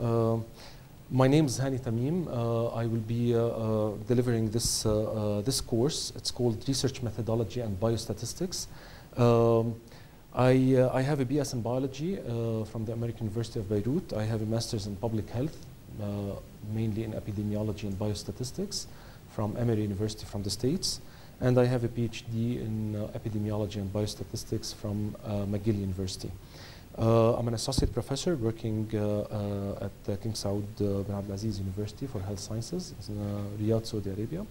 Uh, my name is Hani Tamim. Uh, I will be uh, delivering this, this course. It's called Research Methodology and Biostatistics. Um, I, uh, I have a BS in biology uh, from the American University of Beirut. I have a master's in public health, uh, mainly in epidemiology and biostatistics from Emory University from the States. And I have a PhD in epidemiology and biostatistics from McGill University. Uh, I'm an associate professor working uh, uh, at King Saud bin Abdulaziz University for Health Sciences in Riyadh, Saudi Arabia.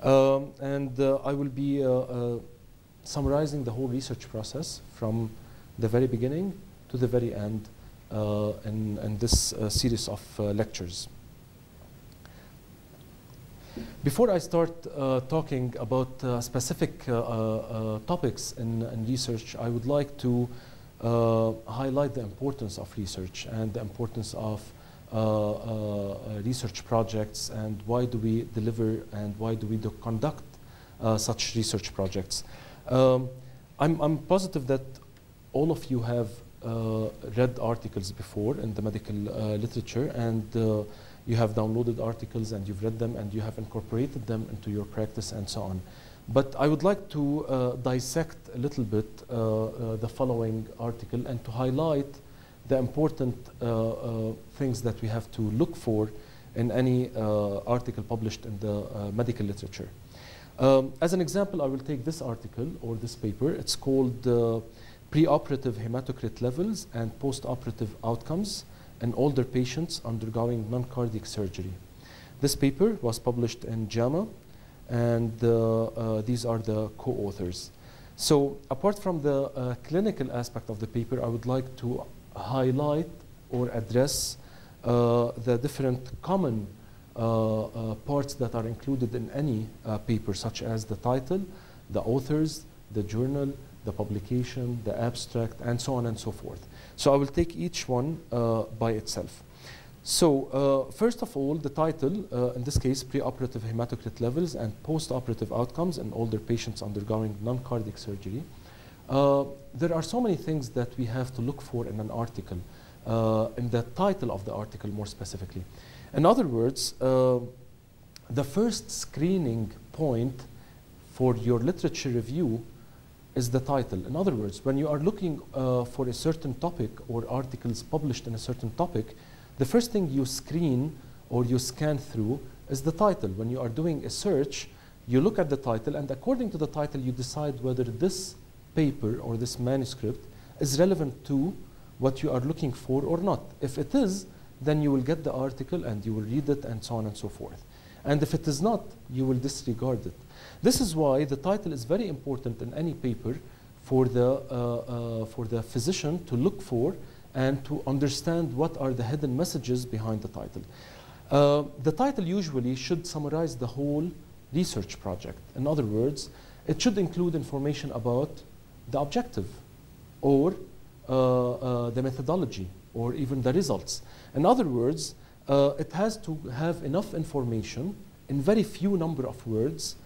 Um, and I will be summarizing the whole research process from the very beginning to the very end in, in this series of lectures. Before I start uh, talking about uh, specific uh, topics in, in research, I would like to highlight the importance of research and the importance of uh, uh, research projects and why do we deliver and why do we do conduct uh, such research projects. Um, I'm, I'm positive that all of you have uh, read articles before in the medical uh, literature and uh, you have downloaded articles and you've read them and you have incorporated them into your practice and so on. But I would like to uh, dissect a little bit uh, uh, the following article and to highlight the important uh, uh, things that we have to look for in any article published in the medical literature. Um, as an example, I will take this article or this paper. It's called Preoperative Hematocrit Levels and Postoperative Outcomes in Older Patients Undergoing Non-Cardiac Surgery. This paper was published in JAMA and uh, these are the co-authors. So apart from the uh, clinical aspect of the paper, I would like to highlight or address uh, the different common parts that are included in any paper, such as the title, the authors, the journal, the publication, the abstract, and so on and so forth. So I will take each one uh, by itself. So uh, first of all, the title, uh, in this case, preoperative hematocrit levels and postoperative outcomes in older patients undergoing non-cardiac surgery. Uh, there are so many things that we have to look for in an article, uh, in the title of the article more specifically. In other words, uh, the first screening point for your literature review is the title. In other words, when you are looking uh, for a certain topic or articles published in a certain topic, the first thing you screen or you scan through is the title. When you are doing a search, you look at the title, and according to the title, you decide whether this paper or this manuscript is relevant to what you are looking for or not. If it is, then you will get the article and you will read it and so on and so forth. And if it is not, you will disregard it. This is why the title is very important in any paper for the, uh, uh, for the physician to look for and to understand what are the hidden messages behind the title. Uh, the title usually should summarize the whole research project. In other words, it should include information about the objective or uh, uh, the methodology or even the results. In other words, uh, it has to have enough information in very few number of words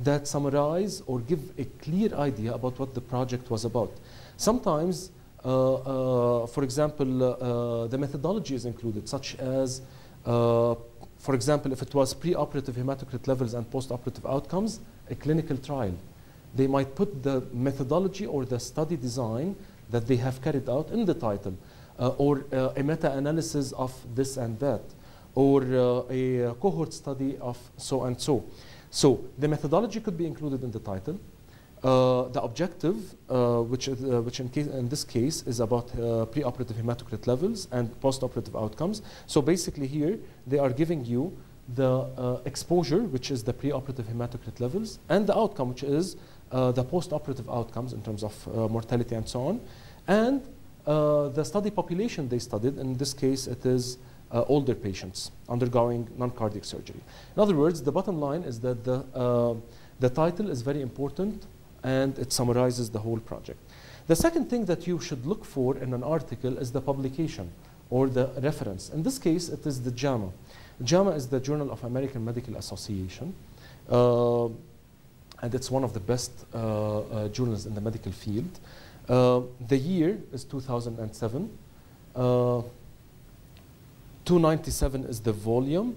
that summarize or give a clear idea about what the project was about. Sometimes Uh, uh, for example, uh, the methodology is included, such as, uh, for example, if it was preoperative hematocrit levels and postoperative outcomes, a clinical trial. They might put the methodology or the study design that they have carried out in the title, or a meta-analysis of this and that, or a cohort study of so and so. So the methodology could be included in the title. Uh, the objective, uh, which, is, uh, which in, case, in, this case is about preoperative hematocrit levels and postoperative outcomes. So basically here, they are giving you the exposure, which is the preoperative hematocrit levels, and the outcome, which is the postoperative outcomes in terms of mortality and so on, and the study population they studied. In this case, it is uh, older patients undergoing non-cardiac surgery. In other words, the bottom line is that the, uh, the title is very important and it summarizes the whole project. The second thing that you should look for in an article is the publication or the reference. In this case, it is the JAMA. JAMA is the Journal of American Medical Association, uh, and it's one of the best uh, journals in the medical field. the year is 2007. Uh, 297 is the volume.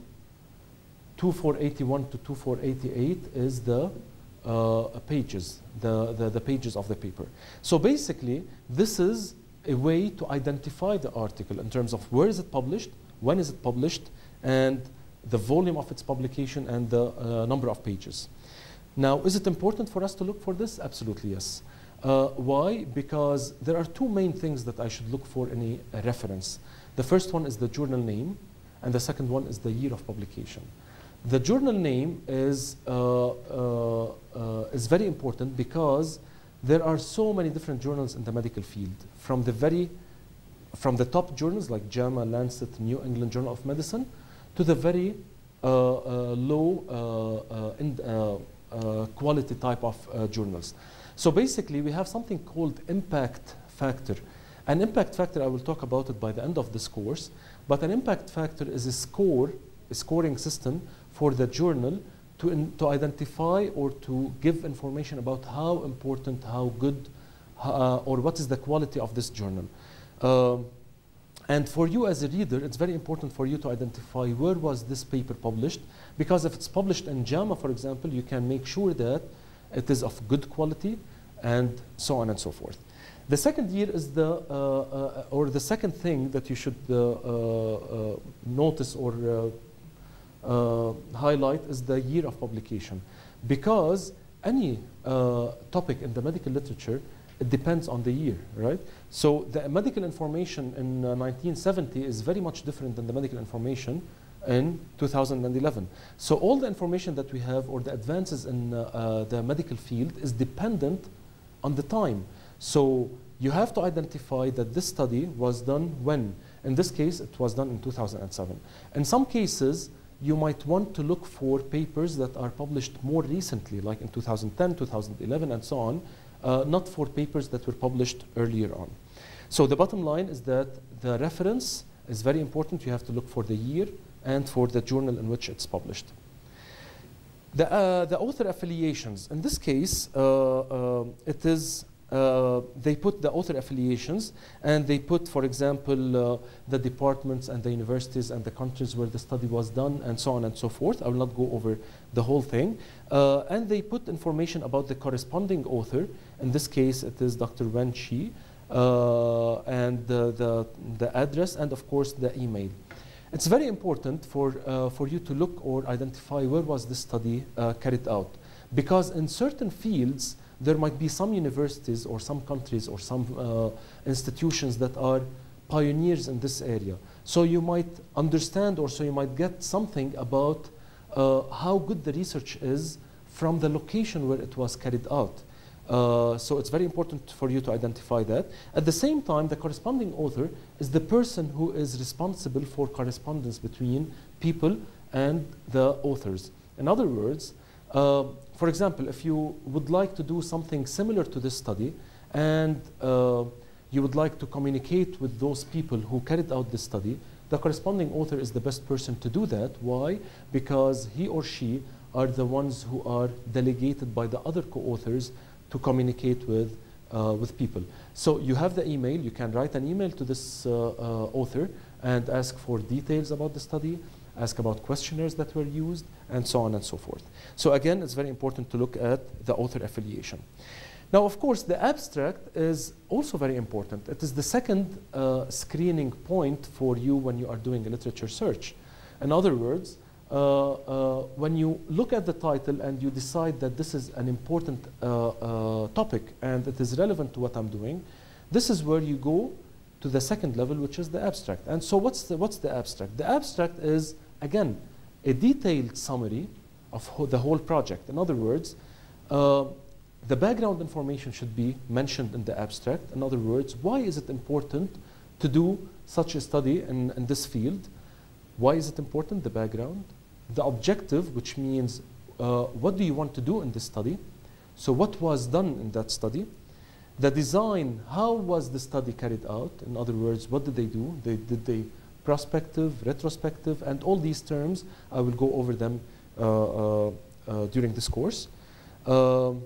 2481 to 2488 is the uh, pages, the, the, the pages of the paper. So basically, this is a way to identify the article in terms of where is it published, when is it published, and the volume of its publication and the uh, number of pages. Now, is it important for us to look for this? Absolutely, yes. Uh, why? Because there are two main things that I should look for in a, a reference. The first one is the journal name, and the second one is the year of publication. The journal name is, uh, uh, uh, is very important because there are so many different journals in the medical field. From the very, from the top journals like JAMA, Lancet, New England Journal of Medicine, to the very uh, uh, low uh, in, quality type of journals. So basically, we have something called impact factor. An impact factor, I will talk about it by the end of this course, but an impact factor is a score, a scoring system for the journal to, in, to identify or to give information about how important, how good, uh, or what is the quality of this journal. Um, and for you as a reader, it's very important for you to identify where was this paper published, because if it's published in JAMA, for example, you can make sure that it is of good quality, and so on and so forth. The second year is the, uh, uh, or the second thing that you should uh, uh, uh notice or uh, highlight is the year of publication. Because any topic in the medical literature, it depends on the year, right? So the medical information in 1970 is very much different than the medical information in 2011. So all the information that we have or the advances in uh, uh, the medical field is dependent on the time. So you have to identify that this study was done when. In this case, it was done in 2007. In some cases, you might want to look for papers that are published more recently, like in 2010, 2011, and so on, uh, not for papers that were published earlier on. So the bottom line is that the reference is very important. You have to look for the year and for the journal in which it's published. The, uh, the author affiliations, in this case, uh, uh, it is, uh, they put the author affiliations and they put, for example, uh, the departments and the universities and the countries where the study was done and so on and so forth. I will not go over the whole thing. Uh, and they put information about the corresponding author. In this case, it is Dr. Wen-Chih, and the, the, the address and, of course, the email. It's very important for, uh, for you to look or identify where was this study uh, carried out. Because in certain fields, there might be some universities or some countries or some uh, institutions that are pioneers in this area. So you might understand or so you might get something about uh, how good the research is from the location where it was carried out. Uh, so it's very important for you to identify that. At the same time, the corresponding author is the person who is responsible for correspondence between people and the authors. In other words, uh, for example, if you would like to do something similar to this study and uh, you would like to communicate with those people who carried out this study, the corresponding author is the best person to do that. Why? Because he or she are the ones who are delegated by the other co-authors to communicate with, uh, with people. So you have the email, you can write an email to this uh, uh, author and ask for details about the study, ask about questionnaires that were used, and so on and so forth. So again, it's very important to look at the author affiliation. Now, of course, the abstract is also very important. It is the second uh, screening point for you when you are doing a literature search. In other words, uh, uh, when you look at the title and you decide that this is an important uh, topic and it is relevant to what I'm doing, this is where you go to the second level, which is the abstract. And so what's the, what's the abstract? The abstract is, again, a detailed summary of ho the whole project. In other words, uh, the background information should be mentioned in the abstract. In other words, why is it important to do such a study in, in this field? Why is it important, the background? the objective, which means uh, what do you want to do in this study? So what was done in that study? The design, how was the study carried out? In other words, what did they do? They, did they prospective, retrospective, and all these terms, I will go over them uh, uh, uh during this course. Um,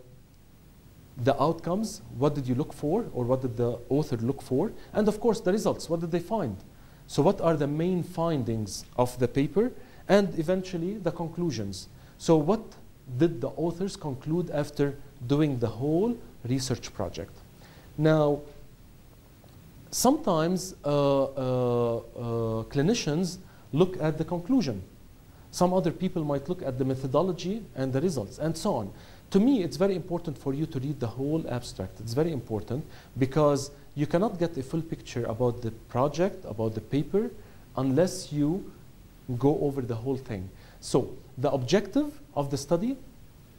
the outcomes, what did you look for, or what did the author look for, and of course the results, what did they find? So, what are the main findings of the paper, and eventually the conclusions. So, what did the authors conclude after doing the whole research project? Now, sometimes uh, uh, uh, clinicians look at the conclusion. Some other people might look at the methodology and the results, and so on. To me, it's very important for you to read the whole abstract. It's very important because you cannot get a full picture about the project, about the paper, unless you go over the whole thing. So, the objective of the study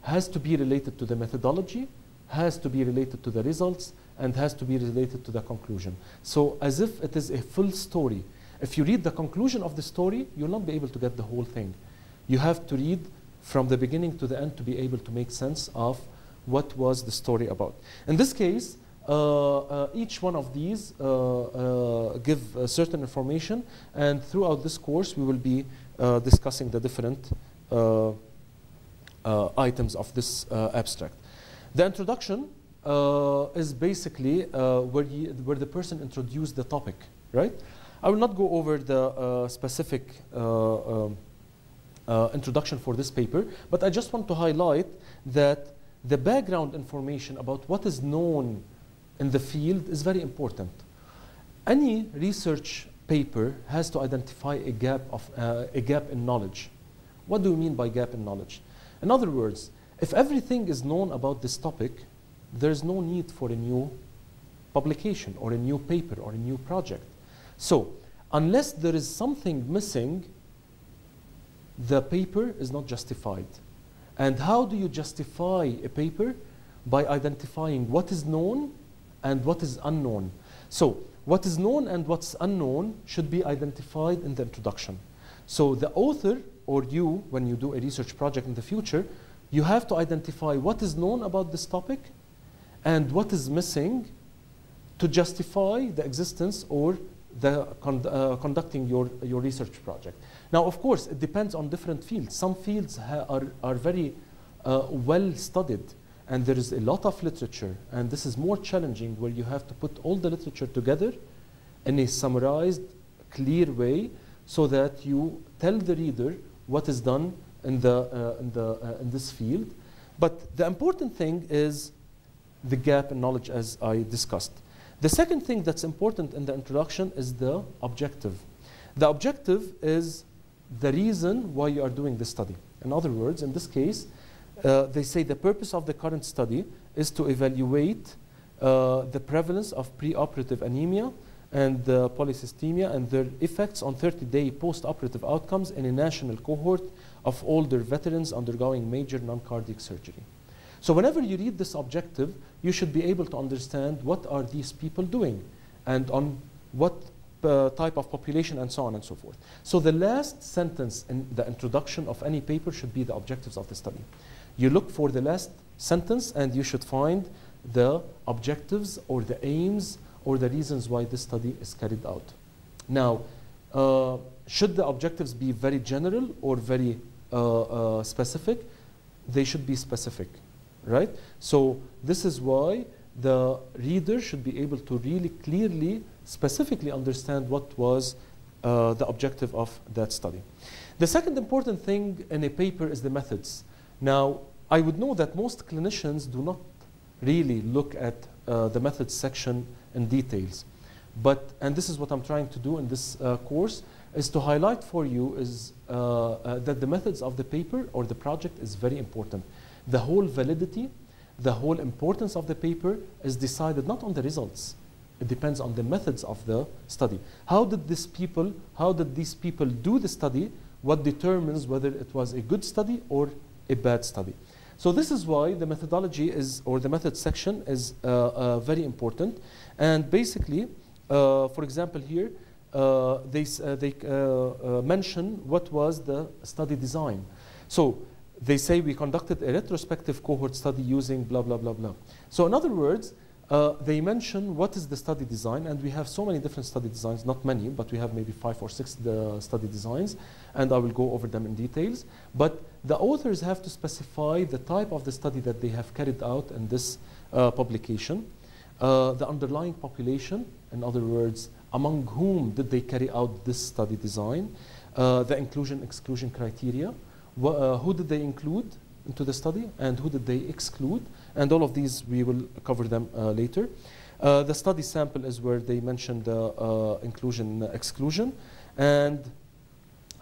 has to be related to the methodology, has to be related to the results, and has to be related to the conclusion. So, as if it is a full story. If you read the conclusion of the story, you'll not be able to get the whole thing. You have to read from the beginning to the end to be able to make sense of what was the story about. In this case, uh, uh, each one of these uh, uh give certain information, and throughout this course, we will be uh, discussing the different uh, items of this abstract. The introduction is basically where, you, where the person introduced the topic, right? I will not go over the specific um, uh, introduction for this paper, but I just want to highlight that the background information about what is known in the field is very important. Any research paper has to identify a gap, of, uh, a gap in knowledge. What do we mean by gap in knowledge? In other words, if everything is known about this topic, there's no need for a new publication or a new paper or a new project. So, unless there is something missing, the paper is not justified. And how do you justify a paper? By identifying what is known and what is unknown. So, what is known and what's unknown should be identified in the introduction. So, the author or you, when you do a research project in the future, you have to identify what is known about this topic and what is missing to justify the existence or the con uh, conducting your, your research project. Now, of course, it depends on different fields. Some fields are, are very uh, well studied, and there is a lot of literature, and this is more challenging where you have to put all the literature together in a summarized, clear way so that you tell the reader what is done in, the, uh, in, the, uh, in this field. But the important thing is the gap in knowledge, as I discussed. The second thing that's important in the introduction is the objective. The objective is the reason why you are doing this study. In other words, in this case, uh, they say the purpose of the current study is to evaluate uh, the prevalence of preoperative anemia and uh, polycythemia and their effects on 30-day post-operative outcomes in a national cohort of older veterans undergoing major non-cardiac surgery. So whenever you read this objective, you should be able to understand what are these people doing and on what uh, type of population and so on and so forth. So the last sentence in the introduction of any paper should be the objectives of the study. You look for the last sentence and you should find the objectives or the aims or the reasons why this study is carried out. Now, uh, should the objectives be very general or very uh, uh specific? They should be specific, right? So this is why the reader should be able to really clearly specifically understand what was uh, the objective of that study. The second important thing in a paper is the methods. Now, I would know that most clinicians do not really look at uh, the methods section in details. But, and this is what I'm trying to do in this uh, course, is to highlight for you is uh, uh, that the methods of the paper or the project is very important. The whole validity, the whole importance of the paper is decided not on the results, it depends on the methods of the study. How did these people, how did these people do the study? What determines whether it was a good study or a bad study? So this is why the methodology is, or the method section is uh, uh, very important. And basically, uh, for example here, they, uh, they uh, mention what was the study design. So they say we conducted a retrospective cohort study using blah, blah, blah, blah. So in other words, Uh, they mention what is the study design, and we have so many different study designs, not many, but we have maybe five or six uh, study designs, and I will go over them in details. But the authors have to specify the type of the study that they have carried out in this uh, publication, uh, the underlying population, in other words, among whom did they carry out this study design, uh, the inclusion-exclusion criteria, wh- uh, who did they include into the study, and who did they exclude, and all of these we will cover them uh, later. Uh, the study sample is where they mentioned the uh, inclusion exclusion and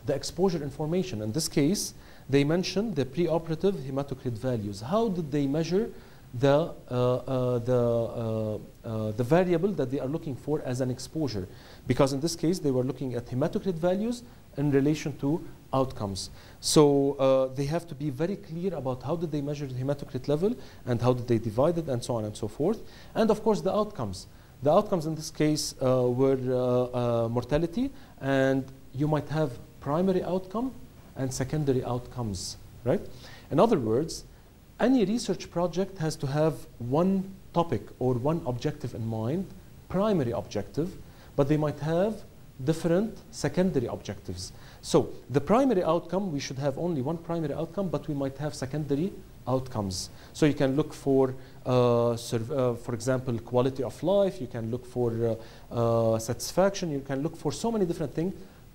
the exposure information. In this case, they mentioned the preoperative hematocrit values. How did they measure the, uh, uh, the, uh, the variable that they are looking for as an exposure? Because in this case, they were looking at hematocrit values in relation to outcomes. So uh, they have to be very clear about how did they measure the hematocrit level and how did they divide it and so on and so forth. And of course the outcomes. The outcomes in this case uh, were uh, mortality and you might have primary outcome and secondary outcomes, right? In other words, any research project has to have one topic or one objective in mind, primary objective, but they might have different secondary objectives. So the primary outcome, we should have only one primary outcome, but we might have secondary outcomes. So you can look for, uh, uh, for example, quality of life, you can look for uh, uh, satisfaction, you can look for so many different things,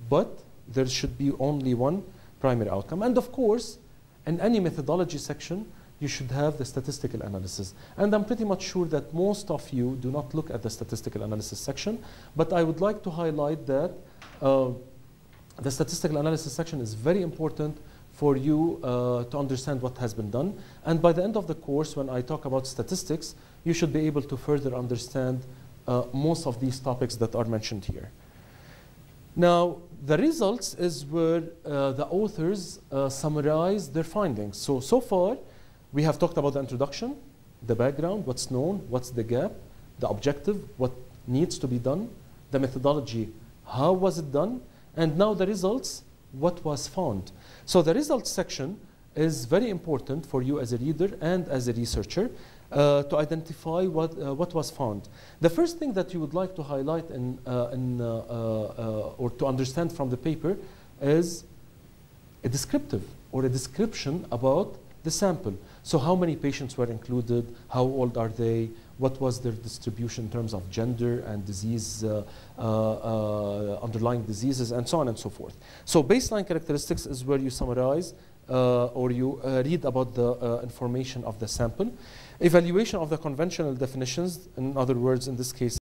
but there should be only one primary outcome. And of course, in any methodology section, you should have the statistical analysis. And I'm pretty much sure that most of you do not look at the statistical analysis section, but I would like to highlight that uh, the statistical analysis section is very important for you uh, to understand what has been done. And by the end of the course, when I talk about statistics, you should be able to further understand uh, most of these topics that are mentioned here. Now, the results is where uh, the authors uh, summarize their findings. So, so far, we have talked about the introduction, the background, what's known, what's the gap, the objective, what needs to be done, the methodology, how was it done, and now the results, what was found. So the results section is very important for you as a reader and as a researcher uh, to identify what, uh, what was found. The first thing that you would like to highlight in, uh, in, uh, uh, or to understand from the paper is a descriptive or a description about the sample. So how many patients were included, how old are they, what was their distribution in terms of gender and disease, uh, uh, uh, underlying diseases, and so on and so forth. So baseline characteristics is where you summarize uh, or you uh, read about the uh, information of the sample. Evaluation of the conventional definitions, in other words, in this case,